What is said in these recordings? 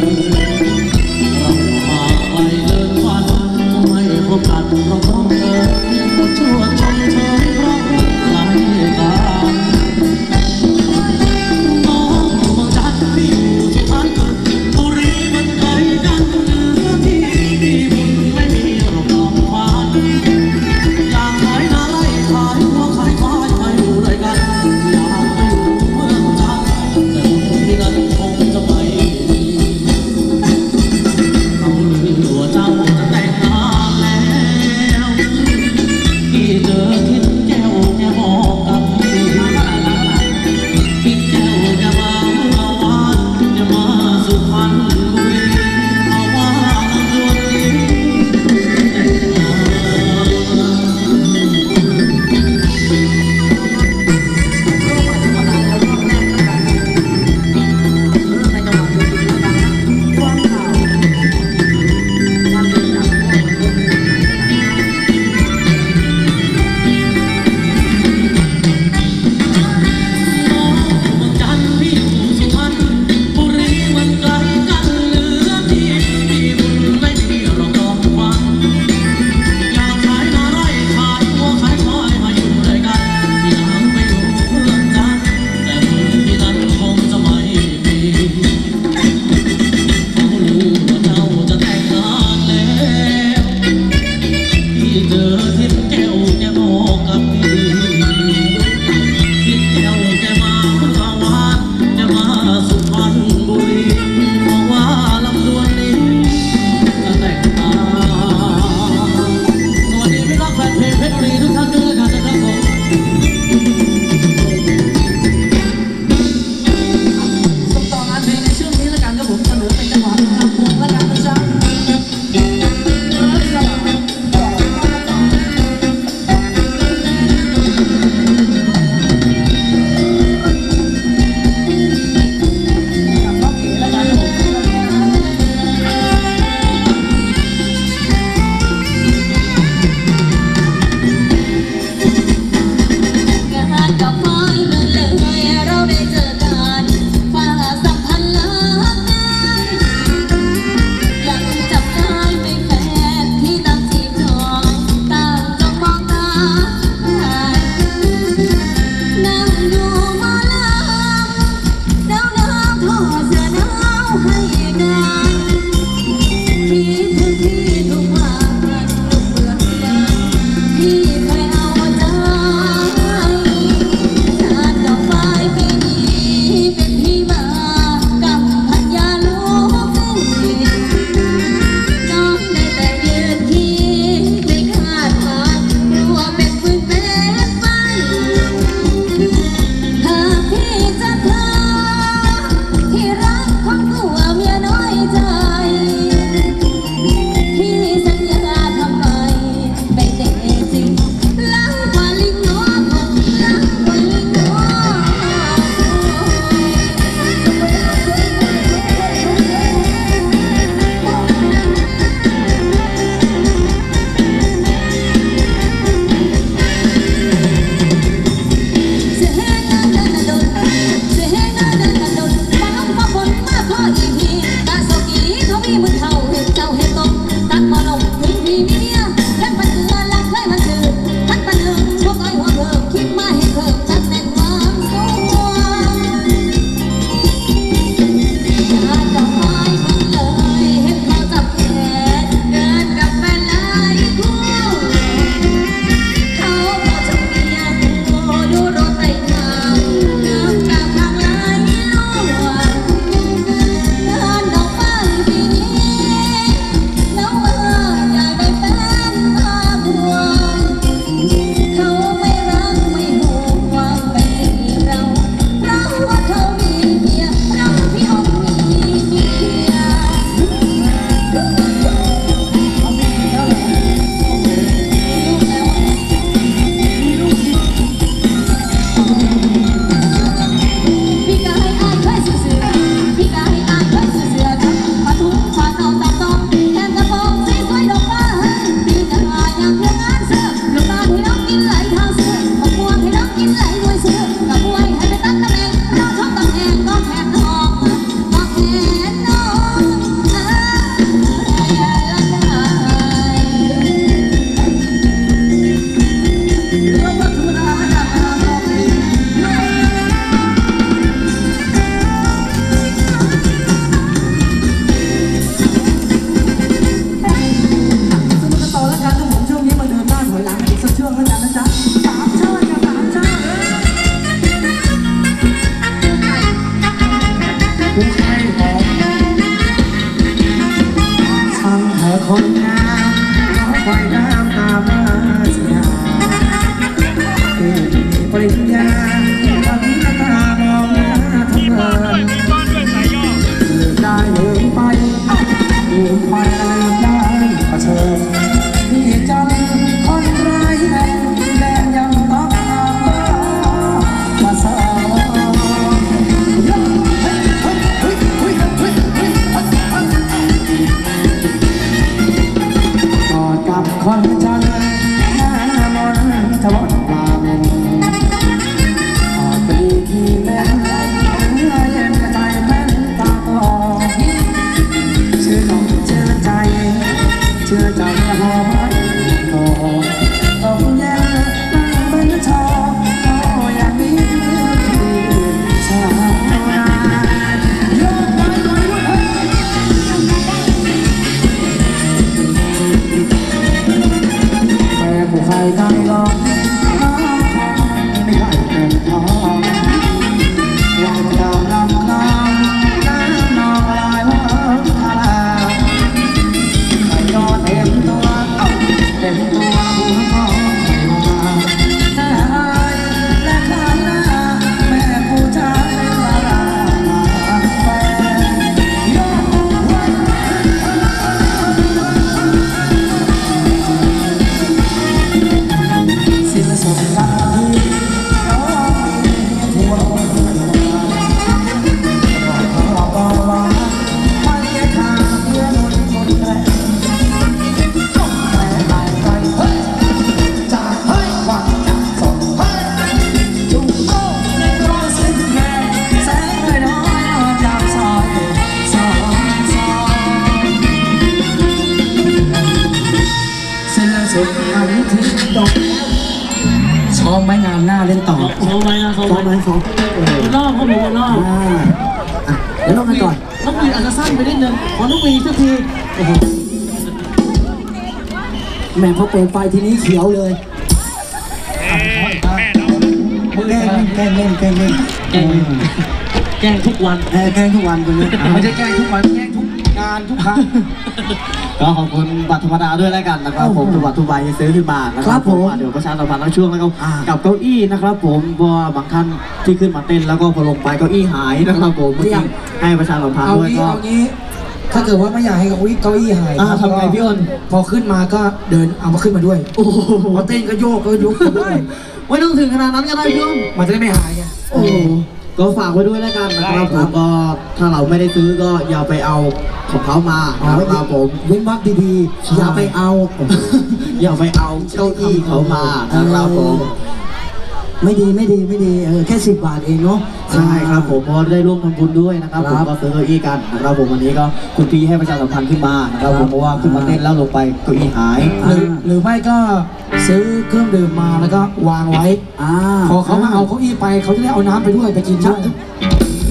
ม น้อง ซ่ไว้นะโซ่ซ้อมไว้ไว้ซ้อมเออรอบเขาบอกว่ารอบอ่าอะเดี๋ยวลงกันก่อนน้องวีอาจจะสั้นไปนิดนึงขอน้องวีสักทีโอ้โหแม่พอเปิดไฟทีนี้เขียวเลยแกล้งแกล้งเล่นแกล้งเล่นแกล้งแกล้งทุกวันเออแกล้งทุกวันคนนี้ไม่ใช่แกล้งทุกวันแกล้งทุกงานทุกครั้ง ก็ขอบคุณบัตรธรรมดาด้วยแล้วกันนะครับผมโอ้โหทุกบัตรทุกใบที่ซื้อขึ้นมานะคครัรับบผมเดี๋ยวประชาสัมพันธ์ทั้งช่วงแล้วก็อ่ากับเก้าอี้นะครับ ผมเพราะว่าบางท่านที่ขึ้นมาเต้นแล้วก็พอลงไปเก้าอี้หายนะครับผมเมื่อกี้ให้ประชาสัมพันธ์เอาด้วยงี้ก็ เอางี้ ถ้าเกิดว่าไม่อยากให้เก้าอี้เก้าอี้หายอ่าทำไงพี่อ้น พอขึ้นมาก็เดินเอามาขึ้นมาด้วยโอ้โหพอเต้นก็โยกก็ยกไปด้วยไม่ต้องถึงขนาดนั้นก็ได้พี่อ้นมันจะได้ไม่หายไงโอ้โห ก็ฝากไว้ด้วยแล้วกันนะครับได้ผครัมบก็ถ้าเราไม่ได้ซื้อก็อย่าไปเอาของเขามาเอาไว้นะครับผมเว้นวักดีๆอย่าไปเอาอย่าไปเอาเก้าอี้เขามานะครับผมไม่ดีไม่ดีไม่ดีเออแค่สิบบาทเองเนาะใช่ครับผมเพราะได้ร่วมทำบุญด้วยนะครับคผรัมบก็ซื้อเก้าอี้กันนะครับผมวันนี้ก็คุณพี่ให้ประชาสัมพันธ์ขึ้นมานะครับผมเพราะว่าขึ้นมาเต้นแล้วลงไปเก้าอี้หายหรือหรือไม่ก็ ซื้อเครื่องดื่มมาแล้วก็วางไว้อ่าพอเขามาเอาเก้าอี้ไปเขาจะได้เอาน้ำไปด้วยไปกินด้วย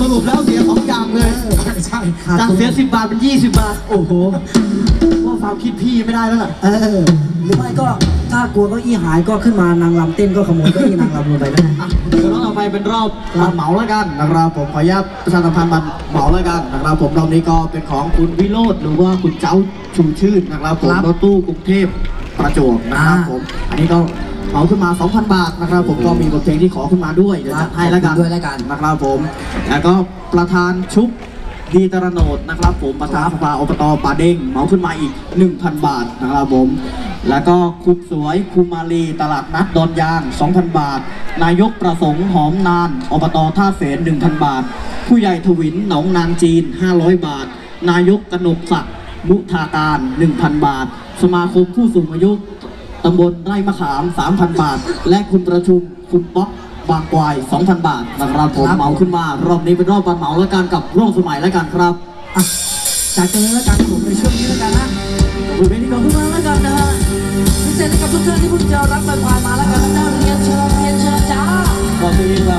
สรุปแล้วเสียสองอย่างเลยใช่จากเสียสิบบาทเป็นยี่สิบบาท โอ้โหว่าความคิดพี่ไม่ได้แล้วล่ะเออหรือไม่ก็ถ้ากลัวเก้าอี้หายก็ขึ้นมานางรำเต้นก็ขโมยเก้าอี้นางรำลงไปได้อะเดี๋ยวรอบต่อไปเป็นรอบบัตรเหมาแล้วกันนะครับผมขออนุญาตประชาสัมพันธ์บัตรเหมาแล้วกันนะครับผมรอบนี้ก็เป็นของคุณวิโรจน์หรือว่าคุณเจ้าชูชื่นนะครับผมครับรถตู้กรุงเทพ ประจวบนะครับอ่าผมอันนี้ก็เหมาขึ้นมา 2,000 บาทนะครับ ผมก็มีบทเพลงที่ขอขึ้นมาด้วยเดี๋ยวจัดให้แล้วกันขอบคุณด้วยแล้วกันนะครับผม แล้วก็ประธานชุบดีตระโนดนะครับ ผมประธานสภาอบตป่าเด้งเหมาขึ้นมาอีก 1,000 บาทนะครับผมแล้วก็คุมสวยคุมมาลีตลาดนัดดอนยาง 2,000 บาท นายกประสงค์หอมนานอบตท่าเสน1,000 บาท ผู้ใหญ่ทวินหนองนางจีน 500 บาท นายกกนกศักดิ์ มุทาการ 1,000 บาท สมาคมผู้สูงอายุตำบลไร่มะขาม 3,000 บาท และคุณประชุมคุณป๊อกบางกวาย 2,000 บาทนะครับผมครับเหมาขึ้นมารอบนี้เป็นรอบบันเหมาแล้วกันกับร่วมสมัยแล้วกันครับอะจากกันเลยแล้วกันผมในช่วงนี้แล้วกันนะบริเวณนี้ก็ขอบคุณมากแล้วกันนะฮะพิเศษให้กับทุกท่านที่เพิ่งจะรับผ่านมาแล้วกันนะเรียนเชิญเรียนเชิญจ้าบอกตัวเองเรา